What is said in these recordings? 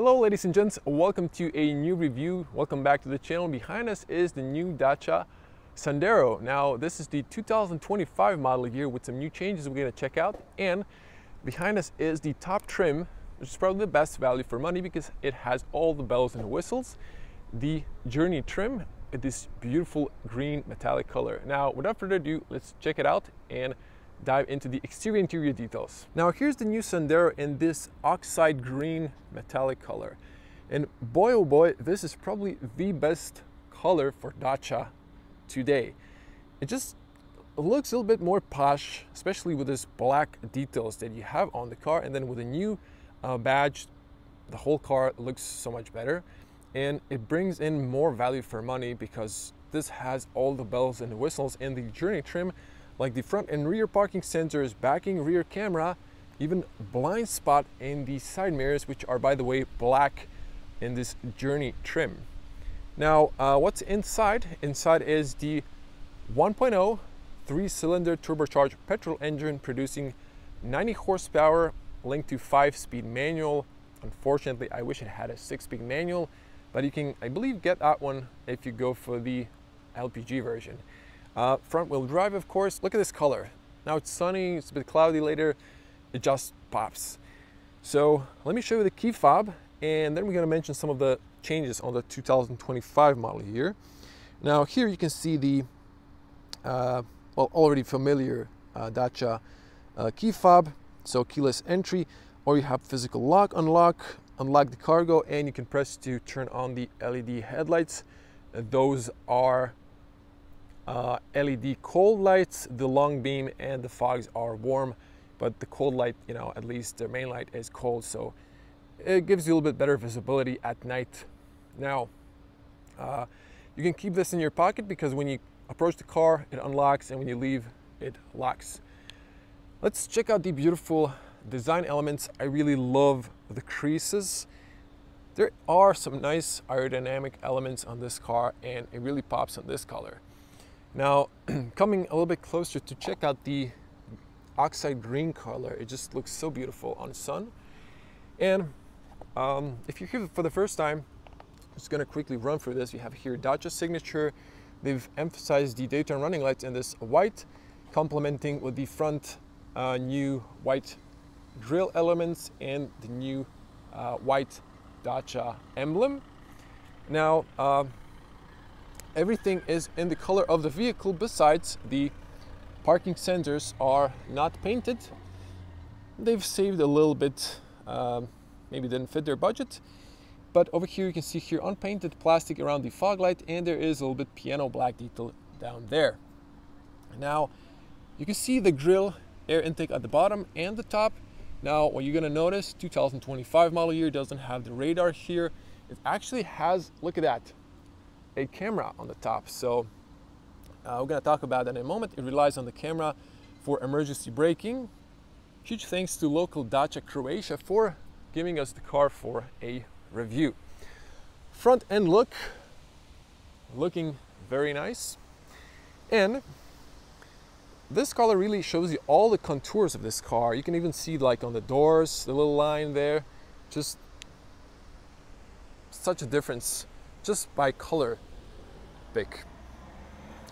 Hello ladies and gents, welcome to a new review. Welcome back to the channel. Behind us is the new Dacia Sandero. Now this is the 2025 model year with some new changes we're going to check out and behind us is the top trim which is probably the best value for money because it has all the bells and whistles. The Journey trim this beautiful green metallic color. Now without further ado, let's check it out and dive into the exterior interior details. Now here's the new Sandero in this oxide green metallic color. And boy oh boy, this is probably the best color for Dacia today. It just looks a little bit more posh, especially with this black details that you have on the car. And then with a new uh, badge, the whole car looks so much better. And it brings in more value for money because this has all the bells and whistles and the Journey trim like the front and rear parking sensors, backing rear camera, even blind spot in the side mirrors, which are by the way black in this Journey trim. Now, uh, what's inside? Inside is the 1.0 three-cylinder turbocharged petrol engine producing 90 horsepower linked to five-speed manual. Unfortunately, I wish it had a six-speed manual, but you can, I believe, get that one if you go for the LPG version. Uh, front wheel drive, of course. Look at this color. Now it's sunny, it's a bit cloudy later. It just pops. So let me show you the key fob and then we're going to mention some of the changes on the 2025 model here. Now here you can see the, uh, well, already familiar uh, Dacia uh, key fob, so keyless entry, or you have physical lock, unlock, unlock the cargo, and you can press to turn on the LED headlights. those are uh, LED cold lights, the long beam and the fogs are warm, but the cold light, you know, at least the main light is cold, so it gives you a little bit better visibility at night. Now, uh, you can keep this in your pocket because when you approach the car, it unlocks, and when you leave, it locks. Let's check out the beautiful design elements. I really love the creases. There are some nice aerodynamic elements on this car and it really pops on this color. Now, coming a little bit closer to check out the oxide green color, it just looks so beautiful on sun. And um, if you're here for the first time, I'm just gonna quickly run through this. You have here Dacia signature. They've emphasized the daytime running lights in this white, complementing with the front uh, new white grille elements and the new uh, white Dacia emblem. Now, uh, everything is in the color of the vehicle besides the parking sensors are not painted. They've saved a little bit um, maybe didn't fit their budget. But over here you can see here unpainted plastic around the fog light and there is a little bit piano black detail down there. Now you can see the grill air intake at the bottom and the top. Now what you're going to notice 2025 model year doesn't have the radar here. It actually has look at that a camera on the top. So uh, we're going to talk about that in a moment. It relies on the camera for emergency braking. Huge thanks to local Dacia Croatia for giving us the car for a review. Front end look, looking very nice. And this color really shows you all the contours of this car. You can even see like on the doors, the little line there, just such a difference just by color pick.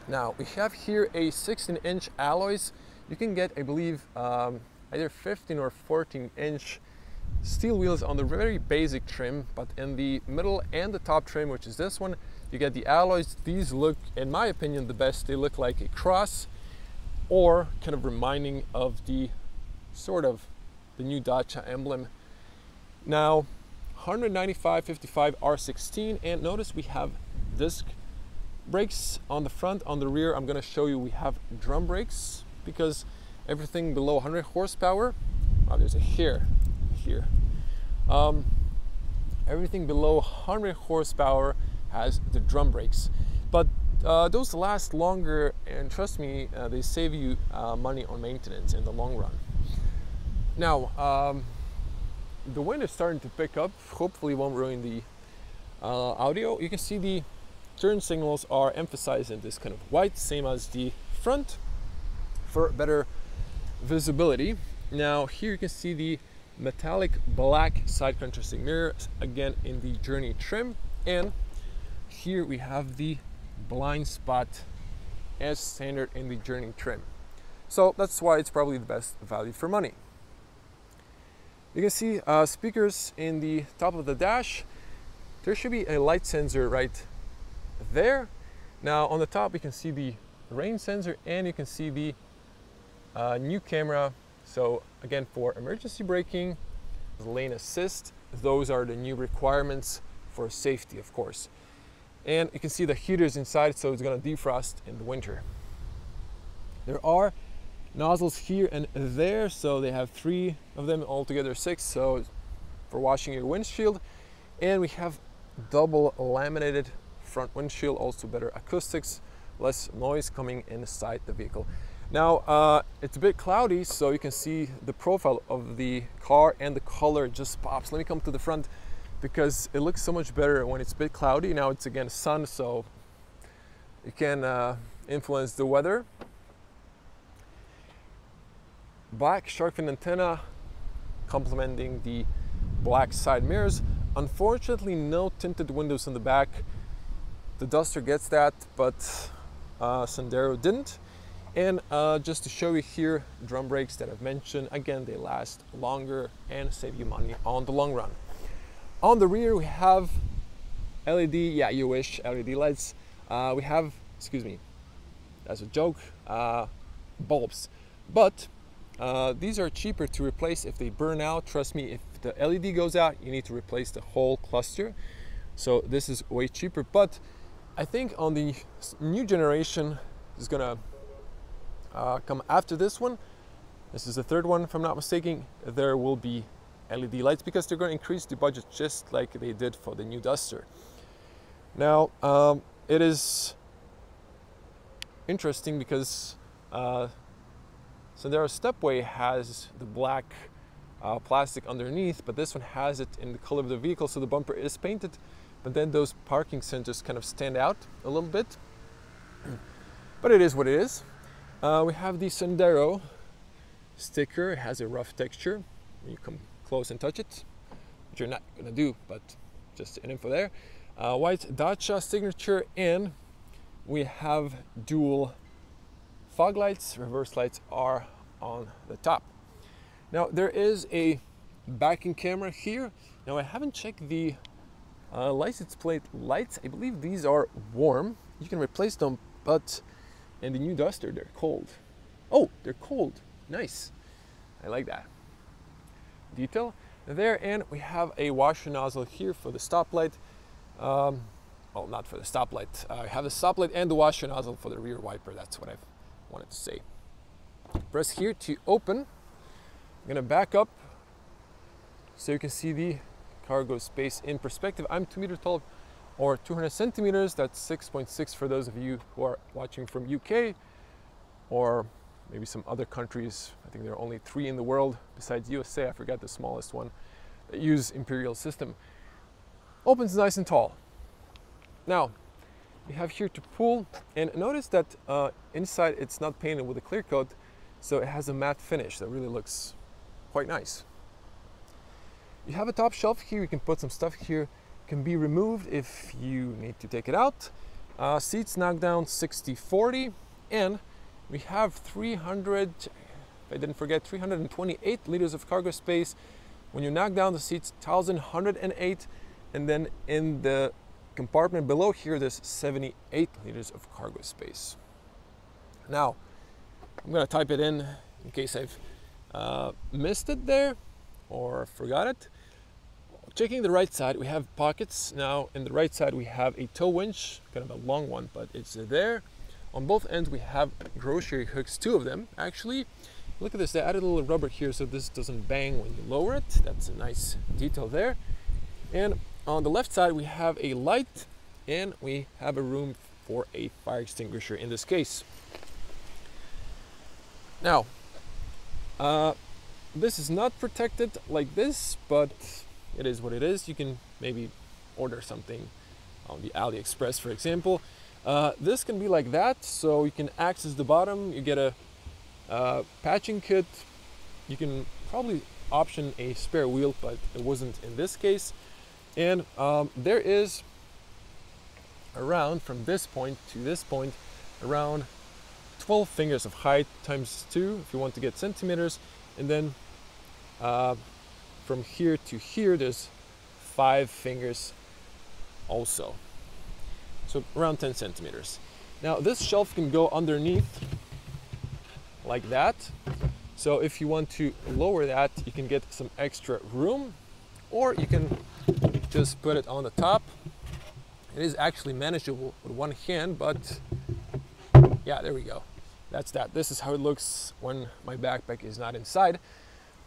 Now we have here a 16 inch alloys. You can get, I believe, um, either 15 or 14 inch steel wheels on the very basic trim, but in the middle and the top trim, which is this one, you get the alloys. These look, in my opinion, the best. They look like a cross or kind of reminding of the sort of the new Dacia emblem. Now, 195 55 R16 and notice we have disc brakes on the front. On the rear I'm going to show you we have drum brakes because everything below 100 horsepower oh, there's a here here. Um, everything below 100 horsepower has the drum brakes. But uh, those last longer and trust me uh, they save you uh, money on maintenance in the long run. Now um, the wind is starting to pick up. Hopefully won't ruin the uh, audio. You can see the turn signals are emphasized in this kind of white, same as the front for better visibility. Now here you can see the metallic black side contrasting mirrors again in the Journey trim and here we have the blind spot as standard in the Journey trim. So that's why it's probably the best value for money. You can see uh, speakers in the top of the dash. There should be a light sensor right there. Now on the top you can see the rain sensor and you can see the uh, new camera. So again for emergency braking, lane assist, those are the new requirements for safety of course. And you can see the heaters inside so it's gonna defrost in the winter. There are nozzles here and there. So they have three of them altogether six. So for washing your windshield. And we have double laminated front windshield also better acoustics less noise coming inside the vehicle. Now uh, it's a bit cloudy so you can see the profile of the car and the color just pops. Let me come to the front because it looks so much better when it's a bit cloudy. Now it's again sun so you can uh, influence the weather black shark fin antenna complementing the black side mirrors. Unfortunately, no tinted windows in the back. The Duster gets that, but uh, Sandero didn't. And uh, just to show you here, drum brakes that I've mentioned, again, they last longer and save you money on the long run. On the rear, we have LED, yeah, you wish, LED lights. Uh, we have, excuse me, that's a joke, uh, bulbs. But uh, these are cheaper to replace if they burn out. Trust me, if the LED goes out, you need to replace the whole cluster. So this is way cheaper. But I think on the new generation is gonna uh, come after this one. This is the third one, if I'm not mistaken. There will be LED lights because they're going to increase the budget just like they did for the new Duster. Now, um, it is interesting because uh, Sandero Stepway has the black uh, plastic underneath, but this one has it in the color of the vehicle, so the bumper is painted, but then those parking sensors kind of stand out a little bit. but it is what it is. Uh, we have the Sandero sticker. It has a rough texture. You come close and touch it, which you're not gonna do, but just an info there. Uh, white Dacia signature, and we have dual fog lights, reverse lights are on the top. Now there is a backing camera here. Now I haven't checked the uh, license plate lights. I believe these are warm. You can replace them, but in the new Duster they're cold. Oh, they're cold. Nice. I like that. Detail there, and we have a washer nozzle here for the stoplight. Um, well, not for the stoplight. I have the stoplight and the washer nozzle for the rear wiper. That's what I've wanted to say. Press here to open. I'm gonna back up so you can see the cargo space in perspective. I'm two meters tall or 200 centimeters. That's 6.6 for those of you who are watching from UK or maybe some other countries. I think there are only three in the world besides USA. I forgot the smallest one that use imperial system. Opens nice and tall. Now, we have here to pull and notice that uh, inside it's not painted with a clear coat so it has a matte finish that really looks quite nice. You have a top shelf here, you can put some stuff here, can be removed if you need to take it out. Uh, seats knocked down 60-40 and we have 300, I didn't forget, 328 liters of cargo space. When you knock down the seats, 1108 and then in the compartment below here, there's 78 liters of cargo space. Now, I'm gonna type it in in case I've uh, missed it there or forgot it. Checking the right side, we have pockets. Now, in the right side, we have a tow winch, kind of a long one, but it's there. On both ends, we have grocery hooks, two of them actually. Look at this, they added a little rubber here so this doesn't bang when you lower it. That's a nice detail there. And on the left side, we have a light and we have a room for a fire extinguisher in this case. Now, uh, this is not protected like this, but it is what it is. You can maybe order something on the AliExpress, for example. Uh, this can be like that, so you can access the bottom. You get a uh, patching kit. You can probably option a spare wheel, but it wasn't in this case. And um, there is around from this point to this point around 12 fingers of height times 2 if you want to get centimeters. And then uh, from here to here there's 5 fingers also. So around 10 centimeters. Now this shelf can go underneath like that. So if you want to lower that you can get some extra room or you can just put it on the top it is actually manageable with one hand, but yeah, there we go. That's that. This is how it looks when my backpack is not inside.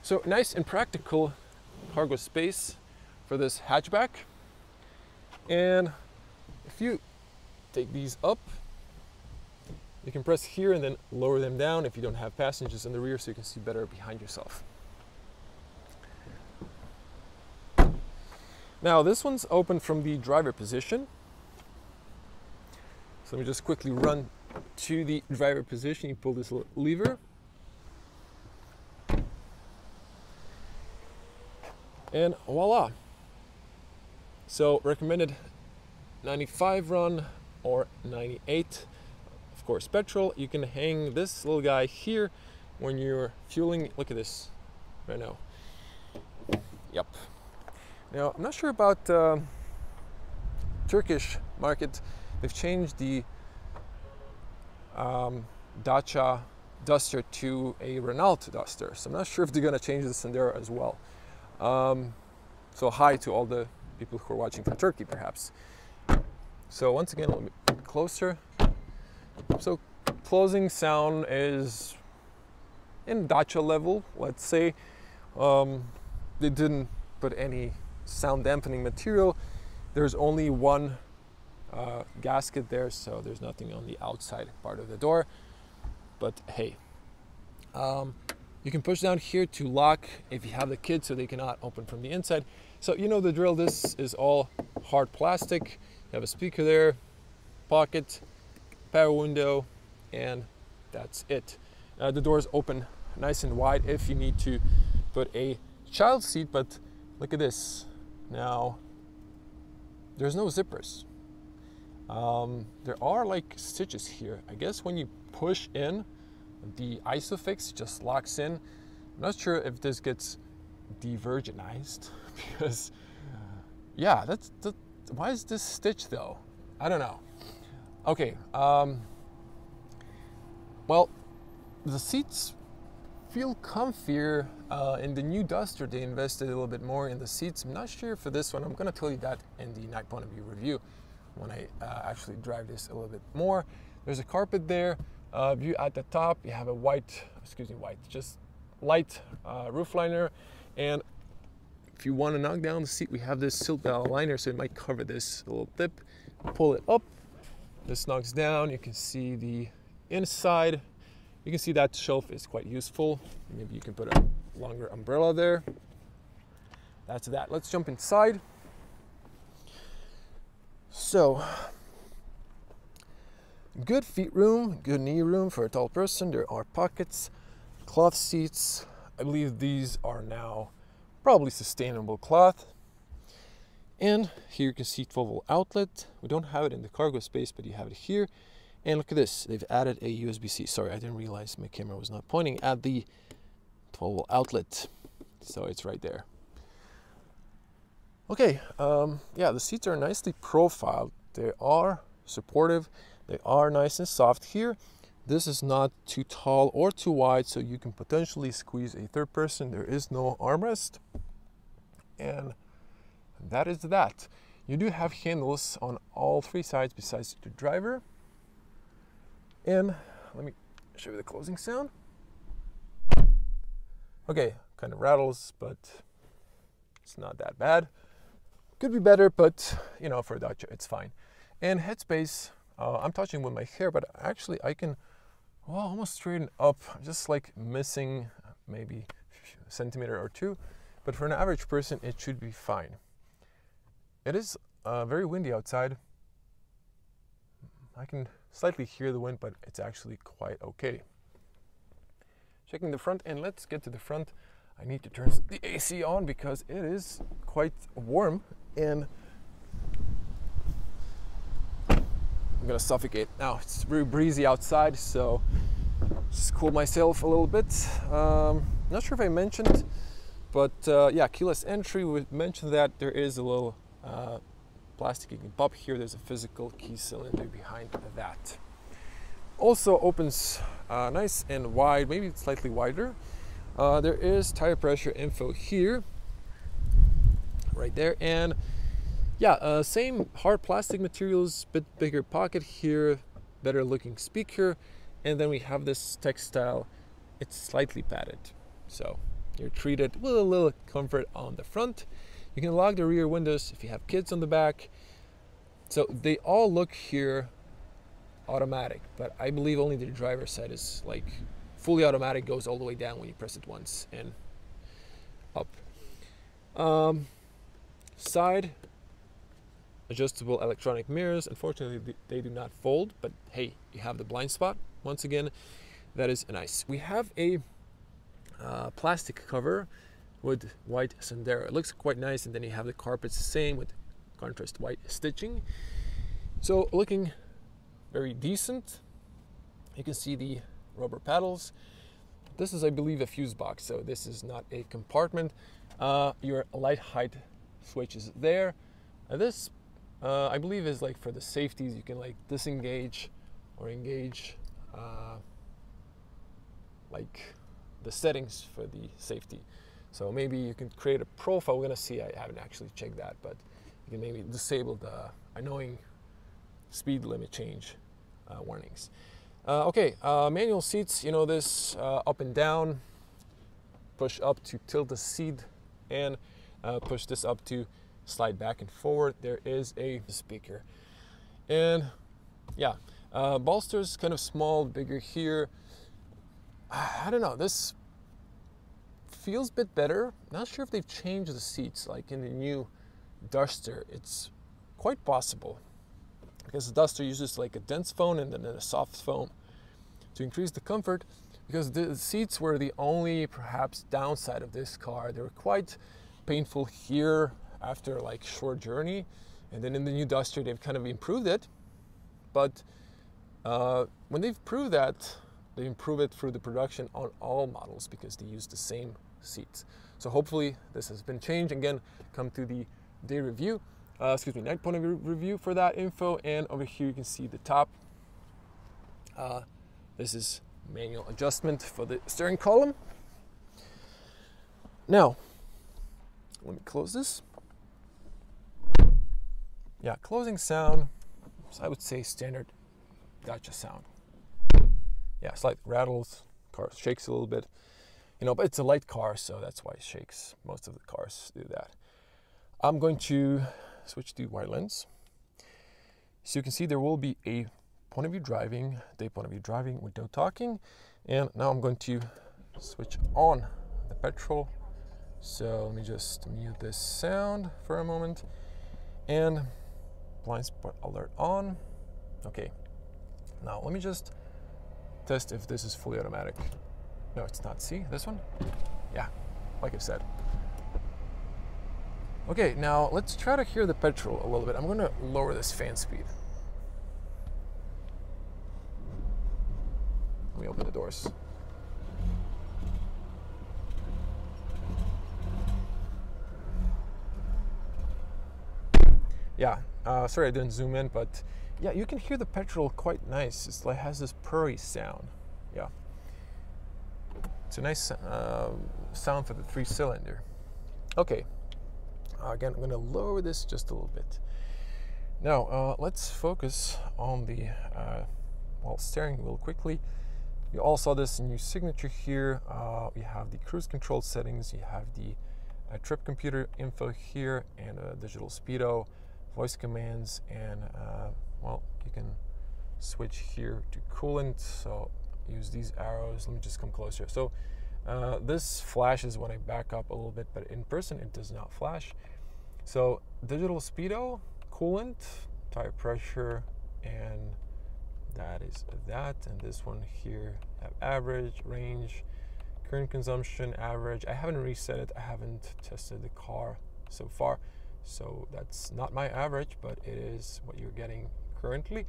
So nice and practical cargo space for this hatchback. And if you take these up, you can press here and then lower them down if you don't have passengers in the rear so you can see better behind yourself. Now this one's open from the driver position so let me just quickly RON to the driver position. You pull this lever. And voila. So recommended 95 run or 98. Of course, petrol. You can hang this little guy here when you're fueling. Look at this right now. Yep. Now, I'm not sure about uh, Turkish market They've changed the um, Dacia Duster to a Renault Duster. So I'm not sure if they're going to change the Sandero as well. Um, so hi to all the people who are watching from Turkey, perhaps. So once again, a little bit closer. So closing sound is in Dacia level, let's say. Um, they didn't put any sound dampening material. There's only one uh, gasket there, so there's nothing on the outside part of the door. But hey, um, you can push down here to lock if you have the kids so they cannot open from the inside. So you know the drill, this is all hard plastic. You have a speaker there, pocket, power window, and that's it. Uh, the doors open nice and wide if you need to put a child seat, but look at this. Now, there's no zippers. Um, there are like stitches here. I guess when you push in, the isofix just locks in. I'm not sure if this gets de-virginized because, yeah, that's the, why is this stitch though? I don't know. Okay, um, well, the seats feel comfier. Uh, in the new Duster, they invested a little bit more in the seats. I'm not sure for this one. I'm gonna tell you that in the night point of view review when I uh, actually drive this a little bit more. There's a carpet there. Uh, view at the top, you have a white, excuse me, white, just light uh, roof liner. And if you want to knock down the seat, we have this sill liner, so it might cover this little tip. Pull it up. This knocks down. You can see the inside. You can see that shelf is quite useful. Maybe you can put a longer umbrella there. That's that. Let's jump inside. So, good feet room, good knee room for a tall person. There are pockets, cloth seats. I believe these are now probably sustainable cloth. And here you can see 12 volt outlet. We don't have it in the cargo space, but you have it here. And look at this, they've added a USB-C. Sorry, I didn't realize my camera was not pointing at the 12 volt outlet. So it's right there. Okay, um, yeah, the seats are nicely profiled. They are supportive. They are nice and soft here. This is not too tall or too wide, so you can potentially squeeze a third person. There is no armrest. And that is that. You do have handles on all three sides besides the driver. And let me show you the closing sound. Okay, kind of rattles, but it's not that bad. Could be better, but you know, for a Dacia, it's fine. And headspace, uh, I'm touching with my hair, but actually I can well, almost straighten up, just like missing maybe a centimeter or two. But for an average person, it should be fine. It is uh, very windy outside. I can slightly hear the wind, but it's actually quite okay. Checking the front, and let's get to the front. I need to turn the AC on because it is quite warm and I'm gonna suffocate. Now it's very breezy outside, so just cool myself a little bit. Um, not sure if I mentioned, but uh, yeah, keyless entry. We mentioned that there is a little uh, plastic you can pop here. There's a physical key cylinder behind that. Also opens uh, nice and wide, maybe slightly wider. Uh, there is tire pressure info here, right there, and yeah, uh, same hard plastic materials, bit bigger pocket here, better looking speaker, and then we have this textile. It's slightly padded, so you're treated with a little comfort on the front. You can lock the rear windows if you have kids on the back. So they all look here automatic, but I believe only the driver's side is like fully automatic goes all the way down when you press it once and up. Um, side adjustable electronic mirrors. Unfortunately, they do not fold, but hey, you have the blind spot. Once again, that is nice. We have a uh, plastic cover with white Sandero. It looks quite nice, and then you have the carpets the same with contrast white stitching. So looking very decent. You can see the rubber paddles. This is, I believe, a fuse box, so this is not a compartment. Uh, your light height switch is there. And this, uh, I believe, is like for the safeties. You can like disengage or engage, uh, like the settings for the safety. So maybe you can create a profile. We're gonna see. I haven't actually checked that, but you can maybe disable the annoying speed limit change uh, warnings. Uh, okay, uh, manual seats, you know this uh, up and down, push up to tilt the seat and uh, push this up to slide back and forward. There is a speaker. And yeah, uh, bolsters kind of small, bigger here. I don't know, this feels a bit better. Not sure if they've changed the seats like in the new Duster. It's quite possible because the Duster uses like a dense foam and then a soft foam to increase the comfort because the seats were the only perhaps downside of this car. They were quite painful here after like short journey and then in the new Duster they've kind of improved it but uh, when they've proved that they improve it through the production on all models because they use the same seats so hopefully this has been changed again come to the day review uh, excuse me, night point of view review for that info. And over here you can see the top. Uh, this is manual adjustment for the steering column. Now, let me close this. Yeah, closing sound, I would say standard Dacia sound. Yeah, slight rattles, car shakes a little bit. You know, but it's a light car, so that's why it shakes. Most of the cars do that. I'm going to switch to wide lens. So you can see there will be a point of view driving, day point of view driving with no talking. And now I'm going to switch on the petrol. So let me just mute this sound for a moment. And blind spot alert on. Okay. Now let me just test if this is fully automatic. No, it's not. See this one? Yeah, like I said. Okay, now let's try to hear the petrol a little bit. I'm to lower this fan speed. Let me open the doors. Yeah, uh, sorry I didn't zoom in, but yeah, you can hear the petrol quite nice. It's like has this purry sound. It's a nice uh, sound for the three cylinder. Okay, again, I'm going to lower this just a little bit. Now, uh, let's focus on the uh, well, steering wheel quickly. You all saw this new signature here. Uh, you have the cruise control settings, you have the uh, trip computer info here, and a digital speedo, voice commands, and uh, well, you can switch here to coolant. So use these arrows. Let me just come closer. So uh, this flashes when I back up a little bit, but in person it does not flash. So digital speedo, coolant, tire pressure, and that is that. And this one here have average, range, current consumption average. I haven't reset it. I haven't tested the car so far, so that's not my average, but it is what you're getting currently.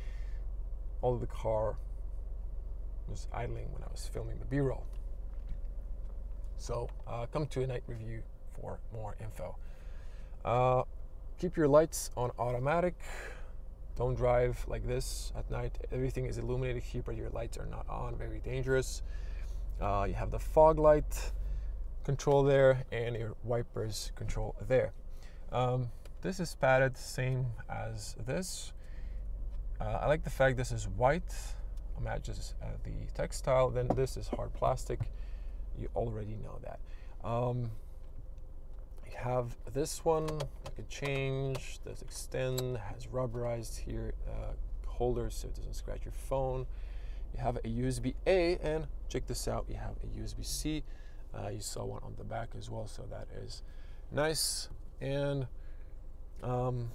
Although the car was idling when I was filming the B-roll. So uh, come to a night review for more info. Uh, keep your lights on automatic. Don't drive like this at night. Everything is illuminated here, but your lights are not on. Very dangerous. Uh, you have the fog light control there and your wipers control there. Um, this is padded same as this. Uh, I like the fact this is white, matches uh, the textile. Then this is hard plastic. You already know that. Um, you have this one. You can change. This extend has rubberized here uh, holders so it doesn't scratch your phone. You have a USB A, and check this out. You have a USB C. Uh, you saw one on the back as well, so that is nice. And um,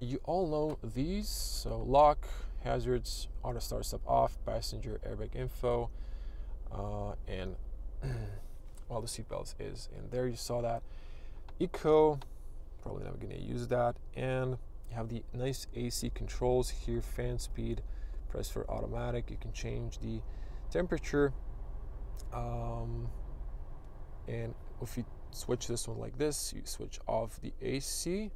you all know these. So lock, hazards, auto start stop off, passenger airbag info, uh, and all the seatbelts is in there. You saw that. Eco, probably not gonna use that. And you have the nice AC controls here, fan speed, press for automatic. You can change the temperature. Um, and if you switch this one like this, you switch off the AC.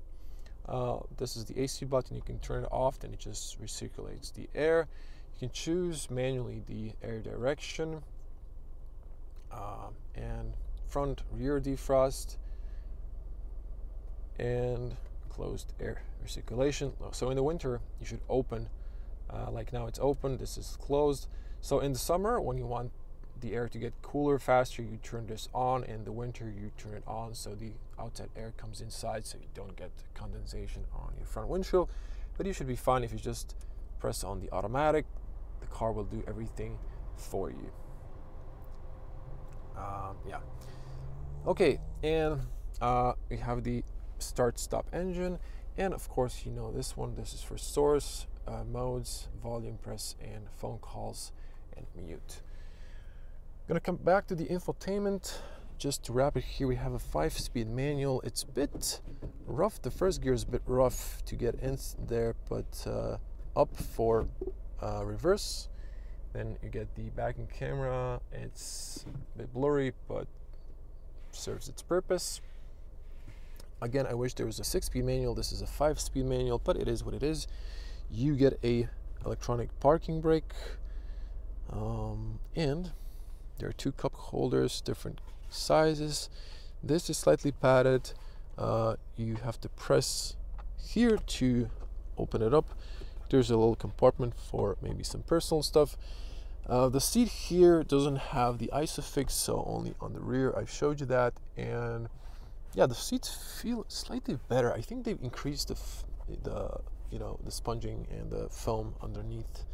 Uh, this is the AC button. You can turn it off, and it just recirculates the air. You can choose manually the air direction uh, and front rear defrost and closed air recirculation. So in the winter, you should open, uh, like now it's open, this is closed. So in the summer, when you want the air to get cooler faster, you turn this on. In the winter, you turn it on so the outside air comes inside so you don't get condensation on your front windshield. But you should be fine if you just press on the automatic. The car will do everything for you. Um, yeah. Okay, and uh, we have the start stop engine. And of course, you know this one. This is for source uh, modes, volume press, and phone calls and mute. Gonna come back to the infotainment. Just to wrap it here, we have a five-speed manual. It's a bit rough. The first gear is a bit rough to get in there, but uh, up for uh, reverse. Then you get the backing camera. It's a bit blurry, but serves its purpose. Again, I wish there was a six-speed manual. This is a five-speed manual, but it is what it is. You get a electronic parking brake, um, and there are two cup holders, different sizes. This is slightly padded. Uh, you have to press here to open it up. There's a little compartment for maybe some personal stuff. Uh, the seat here doesn't have the isofix, so only on the rear. I showed you that, and yeah, the seats feel slightly better. I think they've increased the the you know the sponging and the foam underneath.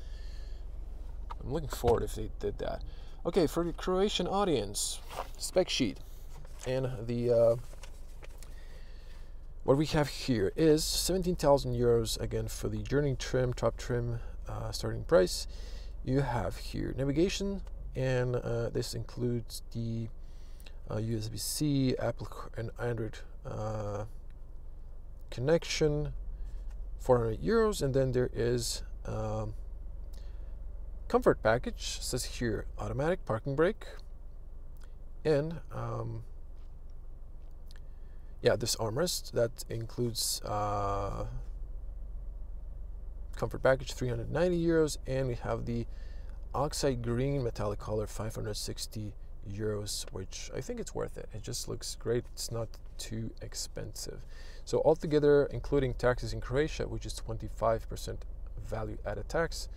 I'm looking forward if they did that. Okay, for the Croatian audience, spec sheet, and the uh, what we have here is 17,000 euros again for the journey trim, top trim, uh, starting price. You have here navigation, and uh, this includes the uh, USB-C, Apple and Android uh, connection, 400 euros, and then there is um, comfort package says here automatic parking brake. And um, yeah this armrest that includes uh, comfort package 390 euros and we have the oxide green metallic color 560 euros which i think it's worth it. It just looks great. It's not too expensive. So altogether including taxes in croatia which is 25% value added tax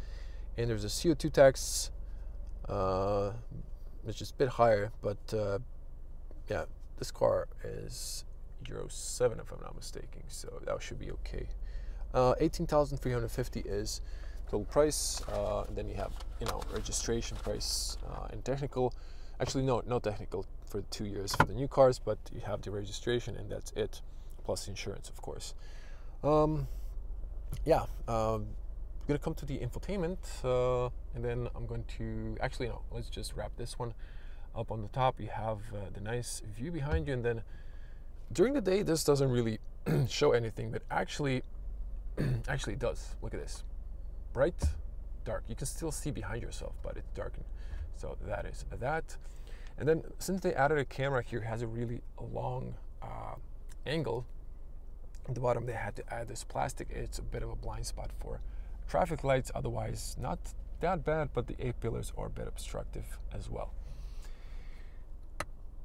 and there's a CO2 tax, uh, which is a bit higher, but uh, yeah, this car is Euro 7 if I'm not mistaken, so that should be okay. Uh, 18,350 is total price. Uh, then you have, you know, registration price uh, and technical. Actually, no, no technical for two years for the new cars, but you have the registration and that's it, plus insurance, of course. Um, yeah, um, going to come to the infotainment uh, and then I'm going to actually no let's just wrap this one up on the top. You have uh, the nice view behind you and then during the day this doesn't really show anything but actually actually it does. Look at this. Bright dark. You can still see behind yourself but it's darkened so that is that. And then since they added a camera here has a really long uh, angle. At the bottom they had to add this plastic. It's a bit of a blind spot for traffic lights otherwise not that bad but the a pillars are a bit obstructive as well.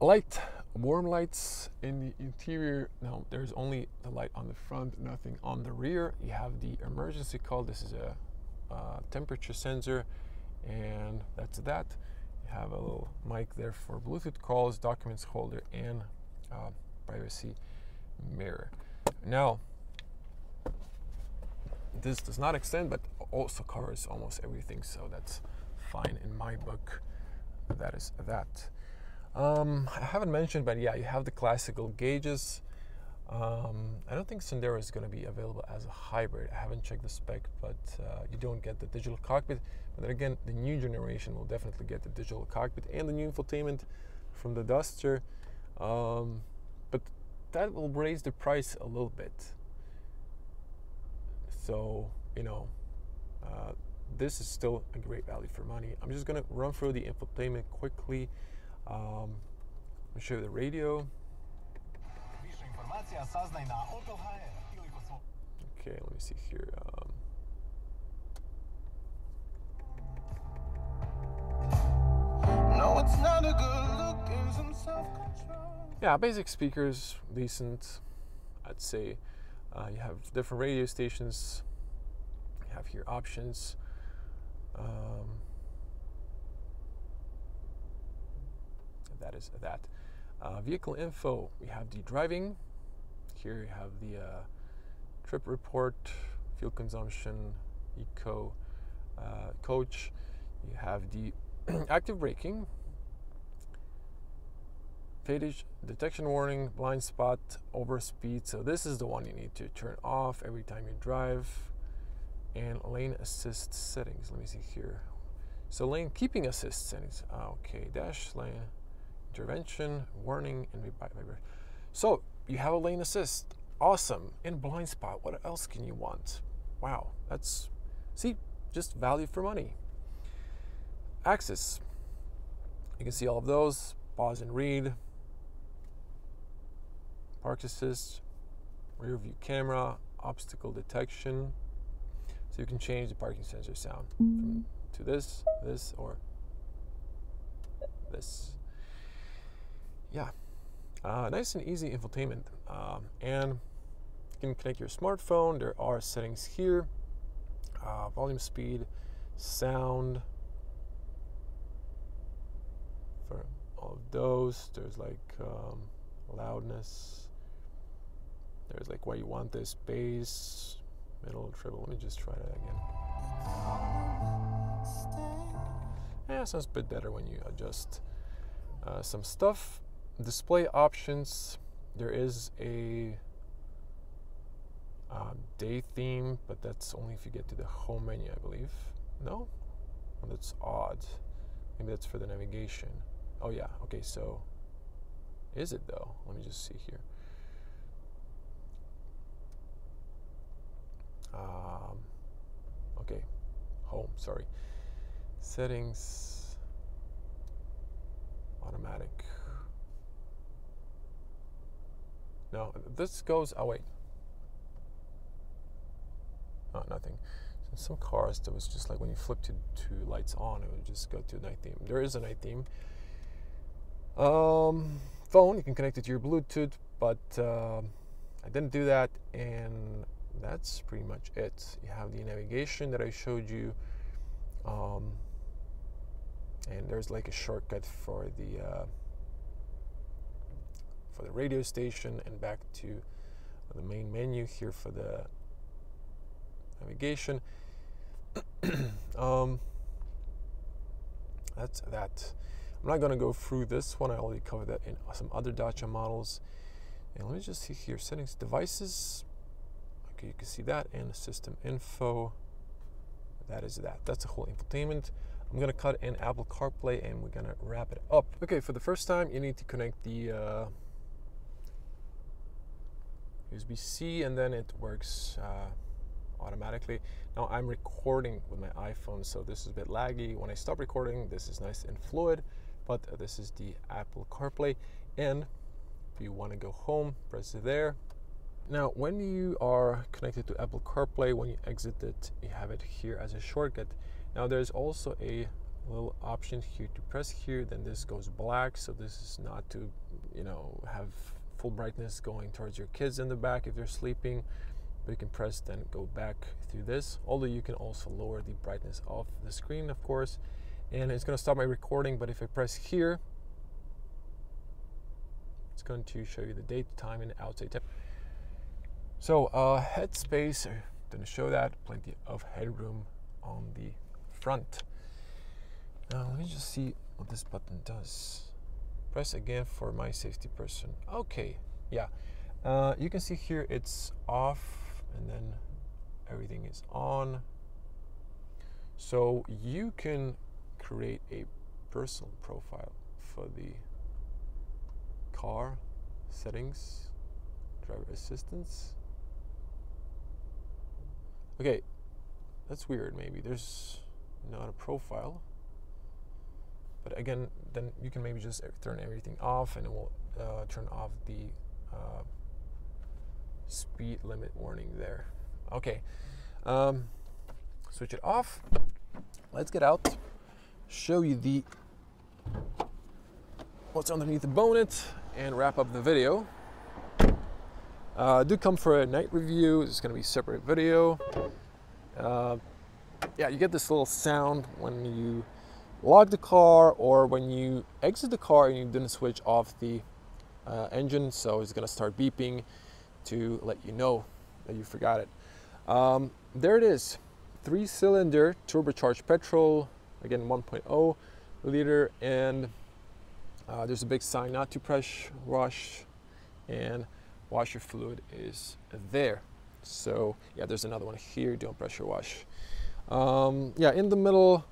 Light warm lights in the interior. Now there's only the light on the front nothing on the rear. You have the emergency call. This is a uh, temperature sensor and that's that. You have a little mic there for bluetooth calls documents holder and uh, privacy mirror. Now this does not extend but also covers almost everything so that's fine in my book that is that um, I haven't mentioned, but yeah, you have the classical gauges. Um, I don't think Sandero is going to be available as a hybrid. I haven't checked the spec, but uh, you don't get the digital cockpit. But then again, the new generation will definitely get the digital cockpit and the new infotainment from the Duster. Um, but that will raise the price a little bit. So, you know, uh, this is still a great value for money. I'm just going to run through the infotainment quickly. Um, let me show you the radio. Okay, let me see here. Um, no, it's not a good look, some self-control. Yeah, basic speakers, decent. I'd say uh, you have different radio stations. You have here options. Um, that is that. Uh, vehicle info, we have the driving. Here you have the uh, trip report, fuel consumption, eco, uh, coach. You have the active braking, fatigue detection warning, blind spot, overspeed. So this is the one you need to turn off every time you drive. And lane assist settings. Let me see here. So lane keeping assist settings. Ah, okay, dash lane intervention, warning, and vibration. So you have a lane assist. Awesome. In blind spot, what else can you want? Wow, that's, see, just value for money. Access. You can see all of those. Pause and read. Park assist, rear view camera, obstacle detection. So you can change the parking sensor sound from, to this, this, or this yeah, uh, nice and easy infotainment. Um, and you can connect your smartphone. There are settings here uh, volume speed, sound. For all of those, there's like um, loudness. There's like where you want this bass, middle, treble. Let me just try that again. Yeah, sounds a bit better when you adjust uh, some stuff display options, there is a uh, day theme, but that's only if you get to the home menu, I believe. No? Well, that's odd. Maybe that's for the navigation. Oh, yeah. Okay, so is it though? Let me just see here. Um, okay, home, sorry. Settings, automatic. No, this goes, oh wait. Oh, nothing. In some cars, that was just like when you flip to, to lights on, it would just go to night theme. There is a night theme. Um, phone, you can connect it to your Bluetooth, but uh, I didn't do that, and that's pretty much it. You have the navigation that I showed you, um, and there's like a shortcut for the uh, for the radio station and back to the main menu here for the navigation. um, that's that. I'm not going to go through this one. I already covered that in some other Dacia models. And let me just see here settings, devices. Okay, you can see that and the system info. That is that. That's the whole infotainment. I'm gonna cut in Apple CarPlay and we're gonna wrap it up. Okay, for the first time, you need to connect the uh, USB-C and then it works uh, automatically. Now I'm recording with my iPhone, so this is a bit laggy. When I stop recording, this is nice and fluid, but this is the Apple CarPlay. And if you wanna go home, press it there. Now, when you are connected to Apple CarPlay, when you exit it, you have it here as a shortcut. Now there's also a little option here to press here, then this goes black. So this is not to, you know, have full brightness going towards your kids in the back if they're sleeping. But you can press then go back through this. Although you can also lower the brightness of the screen, of course. And it's gonna stop my recording, but if I press here, it's going to show you the date, time, and outside temp. So uh, headspace, I'm gonna show that, plenty of headroom on the front. Now let me just see what this button does. Press again for my safety person. Okay, yeah. Uh, you can see here it's off and then everything is on. So you can create a personal profile for the car settings, driver assistance. Okay, that's weird maybe. There's not a profile. But again, then you can maybe just turn everything off and it will uh, turn off the uh, speed limit warning there. Okay, um, switch it off. Let's get out, show you the what's underneath the bonnet and wrap up the video. Uh, do come for a night review. It's going to be a separate video. Uh, yeah, you get this little sound when you lock the car or when you exit the car and you didn't switch off the uh, engine. So it's gonna start beeping to let you know that you forgot it. Um, there it is, three cylinder turbocharged petrol, again 1.0 liter and uh, there's a big sign not to press wash and washer fluid is there. So yeah, there's another one here, don't pressure wash. Um, yeah, in the middle,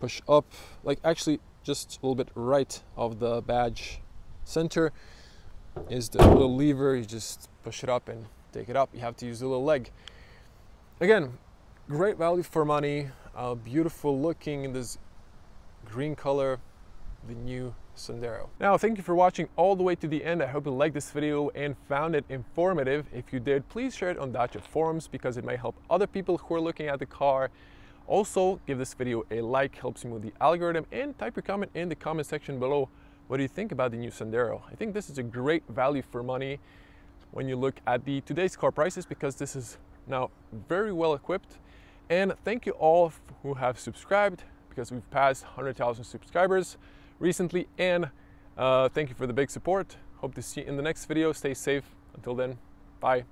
push up, like actually just a little bit right of the badge center is the little lever. You just push it up and take it up. You have to use the little leg. Again, great value for money, uh, beautiful looking in this green color, the new Sandero. Now, thank you for watching all the way to the end. I hope you liked this video and found it informative. If you did, please share it on Dacia forums because it might help other people who are looking at the car. Also, give this video a like, helps me with the algorithm, and type your comment in the comment section below. What do you think about the new Sandero? I think this is a great value for money when you look at the today's car prices because this is now very well equipped. And thank you all who have subscribed because we've passed 100,000 subscribers recently. And uh, thank you for the big support. Hope to see you in the next video. Stay safe. Until then, bye.